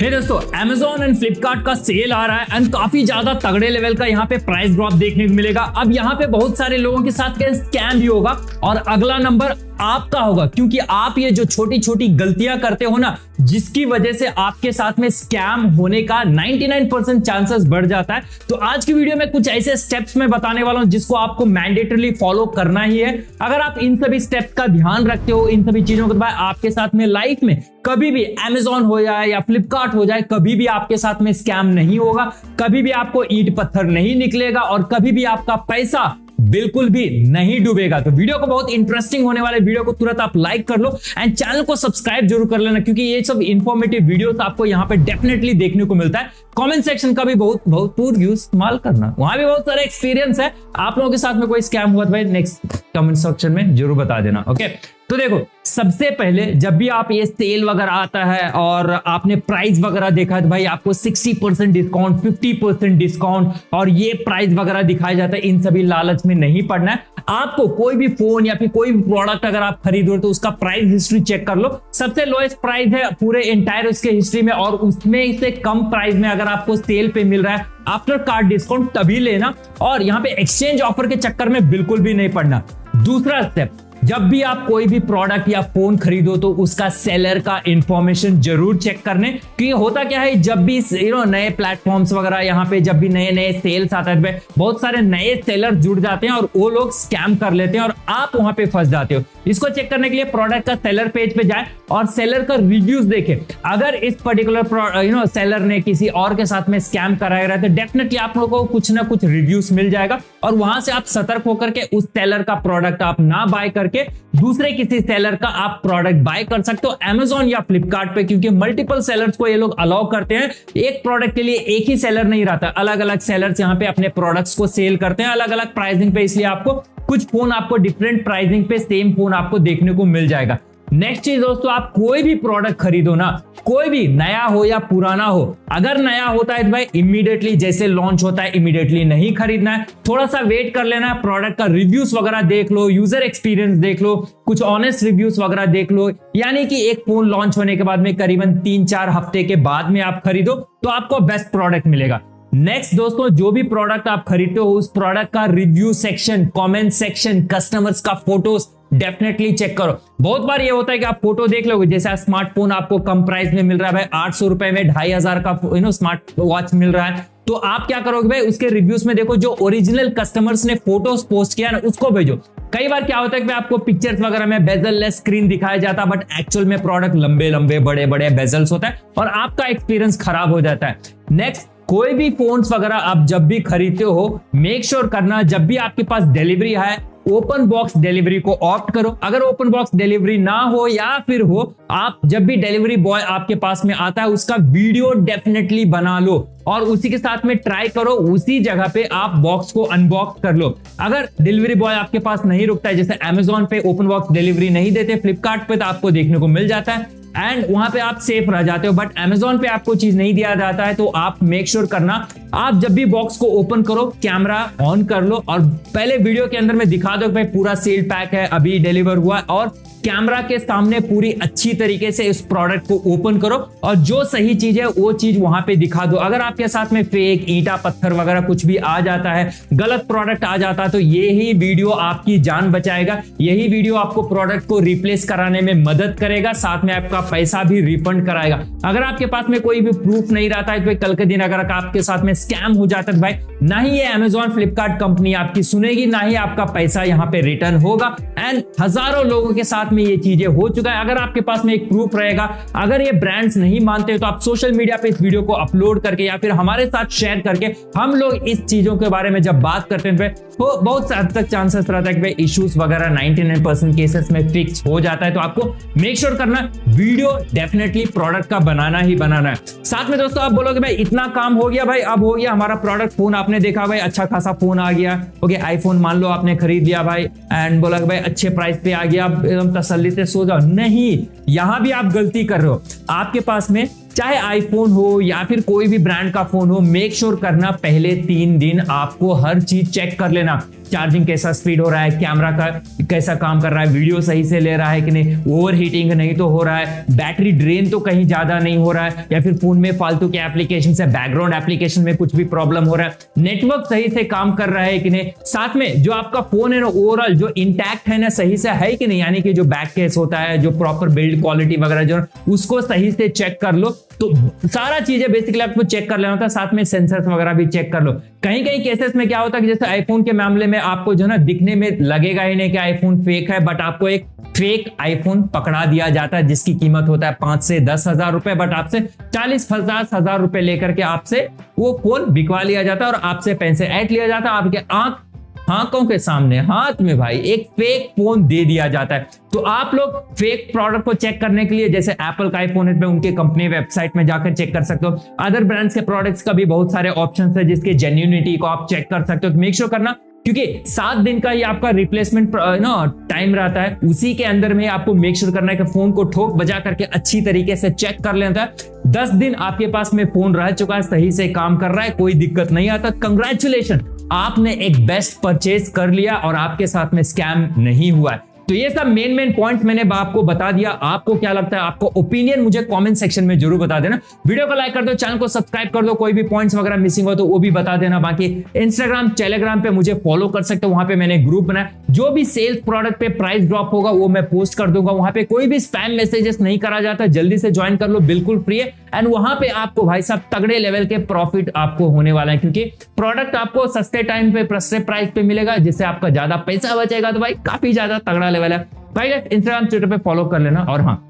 हे दोस्तों Amazon and Flipkart का cell आ रहा है एंड काफ़ी ज़्यादा तगड़े लेवल का यहाँ पे प्राइस ड्रॉप देखने को मिलेगा। अब यहाँ पे बहुत सारे लोगों के साथ स्कैम भी होगा और अगला नंबर आपका होगा, क्योंकि आप ये जो छोटी छोटी गलतियाँ करते हो ना, जिसकी वजह से आपके साथ में स्कैम होने का 99% चांसेस बढ़ जाता है। तो आज की वीडियो में कुछ ऐसे स्टेप्स मैं बताने वाला हूँ जिसको आपको मैंडेटरली फॉलो करना ही है। अगर आप इन सभी स्टेप्स का ध्यान रखते हो, इन सभी चीज़ों के बाद आपके साथ में लाइफ में कभी भी Amazon हो जाए या फ्लिपकार्ट हो जाए, कभी भी आपके साथ में स्कैम नहीं होगा, कभी भी आपको ईट पत्थर नहीं निकलेगा और कभी भी आपका पैसा बिल्कुल भी नहीं डूबेगा। तो वीडियो को बहुत इंटरेस्टिंग होने वाले वीडियो को तुरंत आप लाइक कर लो एंड चैनल को सब्सक्राइब ज़रूर कर लेना, क्योंकि ये सब इन्फॉर्मेटिव वीडियो आपको यहाँ पे डेफिनेटली देखने को मिलता है। कमेंट सेक्शन का भी बहुत बहुत पूर्ण यूज़ इस्तेमाल करना। वहाँ भी बहुत सारा एक्सपीरियंस है। आप लोगों के साथ में कोई स्कैम हुआ भाई नेक्स्ट कमेंट सेक्शन में ज़रूर बता देना ओके तो देखो, सबसे पहले जब भी आप ये सेल वगैरह आता है और आपने प्राइस वगैरह देखा है तो भाई आपको 60 परसेंट डिस्काउंट 50 परसेंट डिस्काउंट और ये प्राइस वगैरह दिखाया जाता है, इन सभी लालच में नहीं पड़ना है। आपको कोई भी फ़ोन या फिर कोई भी प्रोडक्ट अगर आप खरीद खरीदो तो उसका प्राइस हिस्ट्री चेक कर लो। सबसे लोएस्ट प्राइस है पूरे एंटायर उसके हिस्ट्री में और उसमें से कम प्राइस में अगर आपको सेल पे मिल रहा है आफ्टर कार्ड डिस्काउंट तभी लेना और यहाँ पे एक्सचेंज ऑफ़र के चक्कर में बिल्कुल भी नहीं पड़ना। दूसरा स्टेप जब भी आप कोई भी प्रोडक्ट या फ़ोन खरीदो तो उसका सेलर का इंफॉर्मेशन ज़रूर चेक करने। क्योंकि होता क्या है? जब भी यू नो नए प्लेटफॉर्म्स वगैरह यहाँ पे जब भी नए नए सेल्स आते हैं बहुत सारे नए सेलर जुड़ जाते हैं और वो लोग स्कैम कर लेते हैं और आप वहाँ पे फंस जाते हो। इसको चेक करने के लिए प्रोडक्ट का सेलर पेज पे जाए और सेलर का रिव्यूज़ देखे। अगर इस पर्टिकुलर यू नो सेलर ने किसी और के साथ में स्कैम कराया तो डेफिनेटली आप लोगों को कुछ ना कुछ रिव्यूज़ मिल जाएगा और वहाँ से आप सतर्क होकर के उस सेलर का प्रोडक्ट आप ना बाय करके दूसरे किसी सेलर का आप प्रोडक्ट बाय कर सकते हो एमेजोन या फ्लिपकार्ट पे, क्योंकि मल्टीपल सेलर्स को ये लोग अलाउ करते हैं। एक प्रोडक्ट के लिए एक ही सेलर नहीं रहता। अलग अलग सेलर्स यहाँ पे अपने प्रोडक्ट्स को सेल करते हैं। अलग अलग प्राइसिंग पे इसलिए आपको कुछ फ़ोन आपको डिफरेंट प्राइसिंग पे सेम फ़ोन आपको देखने को मिल जाएगा। नेक्स्ट चीज़ दोस्तों, आप कोई भी प्रोडक्ट खरीदो ना, कोई भी नया हो या पुराना हो, अगर नया होता है तो भाई इमीडिएटली जैसे लॉन्च होता है इमीडिएटली नहीं खरीदना है। थोड़ा सा वेट कर लेना है प्रोडक्ट का रिव्यूज़ वगैरह देख लो यूज़र एक्सपीरियंस देख लो, कुछ ऑनेस्ट रिव्यूज़ वगैरह देख लो। यानी कि एक फ़ोन लॉन्च होने के बाद में करीबन तीन चार हफ़्ते के बाद में आप खरीदो तो आपको बेस्ट प्रोडक्ट मिलेगा। नेक्स्ट दोस्तों, जो भी प्रोडक्ट आप खरीदते हो, उस प्रोडक्ट का review section comment section customers का फ़ोटोज़ डेफिनेटली चेक करो। बहुत बार ये होता है कि आप फ़ोटो देख लोगे, जैसे स्मार्टफ़ोन आपको कम प्राइस में मिल रहा है आठ सौ रुपए में ढाई हज़ार का यू नो स्मार्ट वॉच मिल रहा है। तो आप क्या करोगे भाई, उसके रिव्यूज़ में देखो, जो ओरिजिनल कस्टमर्स ने फ़ोटोज़ पोस्ट किया ना, उसको भेजो। कई बार क्या होता है कि आपको पिक्चर्स वगैरह में बेजल लेस स्क्रीन दिखाया जाता है बट एक्चुअल में प्रोडक्ट लंबे लंबे बड़े बड़े बेजल्स होता है, और आपका एक्सपीरियंस खराब हो जाता है। नेक्स्ट कोई भी फोन्स वगैरह आप जब भी खरीदते हो मेक श्योर sure करना, जब भी आपके पास डिलीवरी है ओपन बॉक्स डिलीवरी को ऑप्ट करो। अगर ओपन बॉक्स डिलीवरी ना हो या फिर हो, आप जब भी डिलीवरी बॉय आपके पास में आता है, उसका वीडियो डेफिनेटली बना लो और उसी के साथ में ट्राई करो, उसी जगह पे आप बॉक्स को अनबॉक्स कर लो। अगर डिलीवरी बॉय आपके पास नहीं रुकता है, जैसे अमेजोन पे ओपन बॉक्स डिलीवरी नहीं देते फ्लिपकार्ट पे तो आपको देखने को मिल जाता है। एंड वहाँ पे आप सेफ़ रह जाते हो बट अमेजोन पे आपको चीज़ नहीं दिया जाता है तो आप मेक श्योर sure करना आप जब भी बॉक्स को ओपन करो कैमरा ऑन कर लो और पहले वीडियो के अंदर में दिखा दो भाई पूरा सेल पैक है, अभी डिलीवर हुआ और कैमरा के सामने पूरी अच्छी तरीके से इस प्रोडक्ट को ओपन करो और जो सही चीज़ है, वो चीज़ वहाँ पे दिखा दो। अगर आपके साथ में फेक ईटा, पत्थर वगैरह कुछ भी आ जाता है, गलत प्रोडक्ट आ जाता है तो यही वीडियो आपकी जान बचाएगा। यही वीडियो आपको प्रोडक्ट को रिप्लेस कराने में मदद करेगा, साथ में आपका पैसा भी रिफंड कराएगा। अगर आपके पास में कोई भी प्रूफ नहीं रहता है तो कल के दिन अगर आपके साथ में स्कैम हो जाता है भाई। ना ही ये अमेजोन फ्लिपकार्ट कंपनी आपकी सुनेगी, ना ही आपका पैसा यहाँ पे रिटर्न होगा। एंड हज़ारों लोगों के साथ में ये चीज़ें हो चुका है। अगर आपके पास में एक प्रूफ रहेगा, अगर ये ब्रांड्स नहीं मानते तो आप सोशल मीडिया पे इस वीडियो को अपलोड करके या फिर हमारे साथ शेयर करके हम लोग इस चीज़ों के बारे में जब बात करते हैं तो बहुत हद तक चांसेस रहता है कि इश्यूज़ वगैरह 99% केसेस में फिक्स हो जाता है। तो आपको मेक श्योर sure करना वीडियो डेफिनेटली प्रोडक्ट का बनाना ही बनाना है। साथ में दोस्तों, आप बोलोगे, भाई इतना काम हो गया भाई, अब हो गया हमारा प्रोडक्ट फ़ोन आपने देखा भाई अच्छा खासा फ़ोन आ गया। ओके आईफोन मान लो आपने खरीद लिया भाई एंड बोला भाई, अच्छे प्राइस पे आ गया एकदम तसल्ली से सो जाओ। नहीं, यहाँ भी आप गलती कर रहे हो। आपके पास में चाहे आईफोन हो या फिर कोई भी ब्रांड का फ़ोन हो मेक श्योर sure करना पहले तीन दिन आपको हर चीज़ चेक कर लेना। चार्जिंग कैसा स्पीड हो रहा है कैमरा का कैसा काम कर रहा है वीडियो सही से ले रहा है कि नहीं ओवर हीटिंग नहीं तो हो रहा है बैटरी ड्रेन तो कहीं ज़्यादा नहीं हो रहा है, या फिर फ़ोन में फालतू के एप्लीकेशन से बैकग्राउंड एप्लीकेशन में कुछ भी प्रॉब्लम हो रहा है नेटवर्क सही से काम कर रहा है कि नहीं। साथ में जो आपका फ़ोन है ना ओवरऑल जो इंटैक्ट है ना, सही से है कि नहीं, यानी कि जो बैक केस होता है, जो प्रॉपर बिल्ड क्वालिटी वगैरह जो उसको सही से चेक कर लो। तो सारा चीज़ें बेसिकली आपको चेक कर लेना होता है, साथ में सेंसर्स वगैरह भी चेक कर लो। कहीं कहीं केसेस में क्या होता है कि जैसे आईफोन के मामले में आपको जो ना, दिखने में लगेगा ही नहीं कि आईफोन फेक है बट आपको एक फेक आईफोन पकड़ा दिया जाता है, जिसकी कीमत होता है पाँच से दस हज़ार रुपए बट आपसे चालीस पचास हज़ार रुपए लेकर के आपसे वो फ़ोन बिकवा लिया जाता है और आपसे पैसे ऐट लिया जाता है, आपके आँख आँखों के सामने, हाथ में भाई, एक फेक फ़ोन दे दिया जाता है। तो आप लोग फेक प्रोडक्ट को चेक करने के लिए, जैसे एप्पल का आईफोन है उनके कंपनी वेबसाइट में जाकर चेक कर सकते हो। अदर ब्रांड्स के प्रोडक्ट्स का भी बहुत सारे ऑप्शन है, जिसके जेन्यूनिटी को आप चेक कर सकते हो। तो मेक श्योर करना, क्योंकि सात दिन का ही आपका रिप्लेसमेंट ना टाइम रहता है। उसी के अंदर में आपको मेक श्योर करना है कि फ़ोन को ठोक बजा करके अच्छी तरीके से चेक कर लेता है। दस दिन आपके पास में फ़ोन रह चुका है, सही से काम कर रहा है, कोई दिक्कत नहीं आता। कंग्रेचुलेशन आपने एक बेस्ट परचेज कर लिया और आपके साथ में स्कैम नहीं हुआ है। तो ये सब मेन मेन पॉइंट्स मैंने आपको बता दिया। आपको क्या लगता है? आपको ओपिनियन मुझे कमेंट सेक्शन में ज़रूर बता देना। वीडियो को लाइक कर दो चैनल को सब्सक्राइब कर दो। कोई भी पॉइंट्स वगैरह मिसिंग हो तो वो भी बता देना। बाकी इंस्टाग्राम टेलीग्राम पे मुझे फॉलो कर सकते हो। वहाँ पे मैंने ग्रुप बनाया। जो भी सेल्स प्रोडक्ट पे प्राइस ड्रॉप होगा, वो मैं पोस्ट कर दूँगा। वहाँ पे कोई भी स्पैम मैसेजेस नहीं करा जाता। जल्दी से ज्वाइन कर लो, बिल्कुल फ्री है। एंड वहाँ पे आपको भाई साहब तगड़े लेवल के प्रॉफिट आपको होने वाला है। क्योंकि प्रोडक्ट आपको सस्ते टाइम पे, सस्ते प्राइस पे मिलेगा, जिससे आपका ज़्यादा पैसा बचेगा। तो भाई काफ़ी ज़्यादा तगड़ा लेवल है। भाई इंस्टाग्राम ट्विटर पे फॉलो कर लेना और हाँ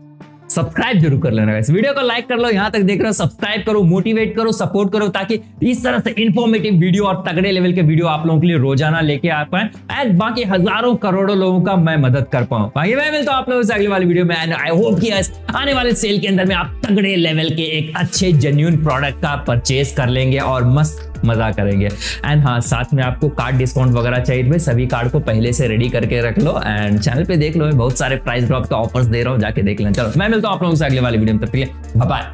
सब्सक्राइब ज़रूर कर लेना इस वीडियो को लाइक कर लो, यहाँ तक देख रहे हो सब्सक्राइब करो मोटिवेट करो सपोर्ट करो, ताकि इस तरह से इंफॉर्मेटिव वीडियो और तगड़े लेवल के वीडियो आप लोगों के लिए रोज़ाना लेके आ पाए। एंड बाकी हज़ारों करोड़ों लोगों का मैं मदद कर पाऊँ। बाकी मैं मिलता हूँ आप लोगों से अगली वाली वीडियो में आई होप कि आने वाले सेल के अंदर में आप तगड़े लेवल के एक अच्छे जेन्यून प्रोडक्ट का परचेज कर लेंगे और मस्त मज़ा करेंगे। एंड हाँ साथ में आपको कार्ड डिस्काउंट वगैरह चाहिए भाई सभी कार्ड को पहले से रेडी करके रख लो एंड चैनल पे देख लो मैं बहुत सारे प्राइस ड्रॉप का ऑफर्स दे रहा हूँ, जाके देख लें चलो, मैं मिलता हूँ आप लोगों से अगले वाले वीडियो में, तब के लिए बाय